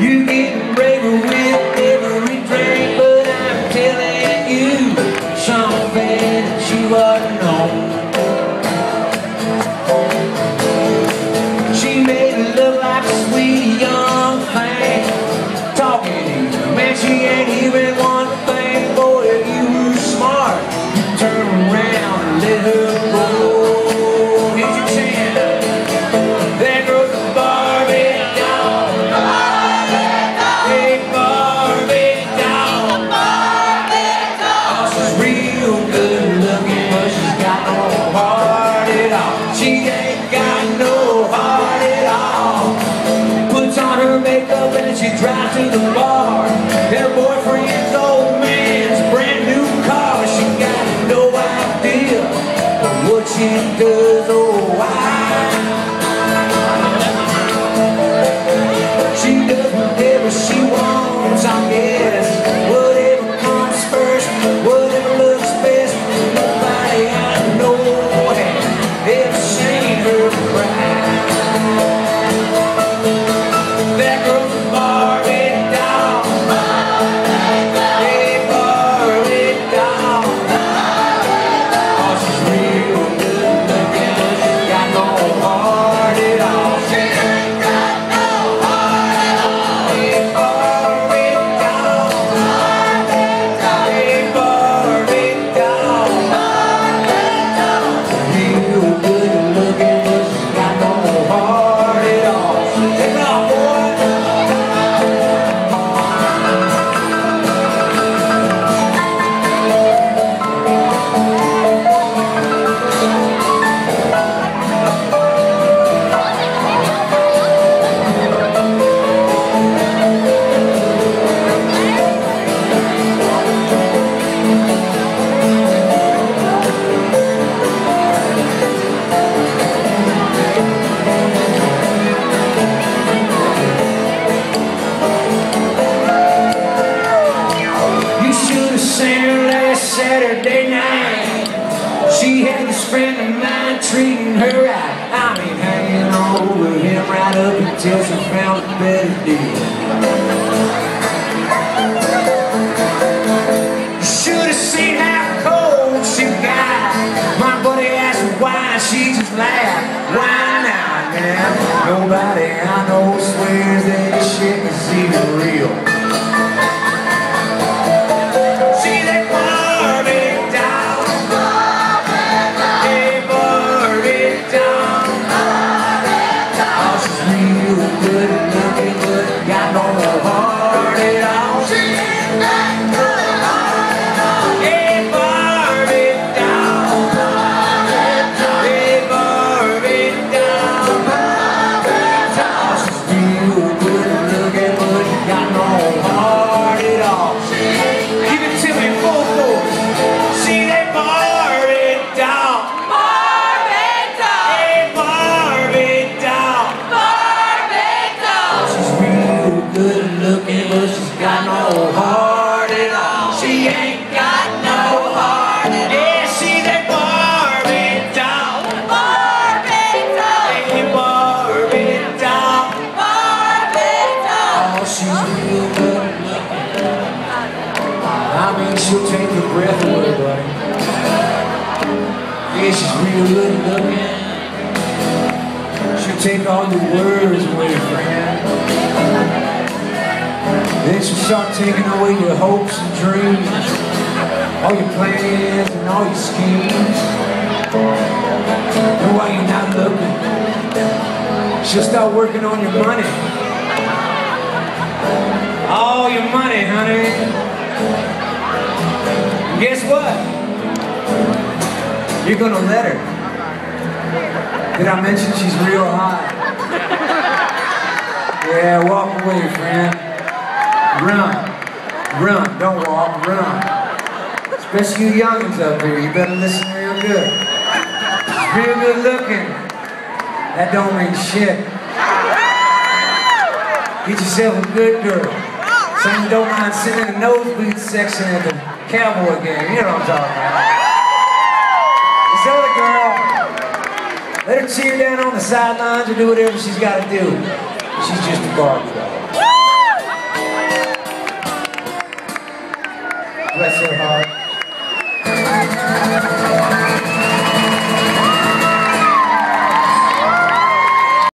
You getting braver with every to the friend of mine treating her right. I mean, hanging over him right up until she found a better deal. You should have seen how cold she got. My buddy asked why, she just laughed. Why not, man? Nobody I know she'll take your breath away, buddy. Yeah, she's real good looking. She'll take all your words away, friend. Then she'll start taking away your hopes and dreams, all your plans and all your schemes. And while you're not looking, she'll start working on your money. All your money, honey. Guess what? You're gonna let her. Did I mention she's real hot? Yeah, walk away, friend. Run. Run. Don't walk, run. Miss you youngs up here. You better listen real good. Real good looking. That don't mean shit. Get yourself a good girl. Some you don't mind sitting in the nosebleed section at the cowboy game. You know what I'm talking about. This other girl, let her cheer down on the sidelines or do whatever she's got to do. She's just a girl. Bless her heart.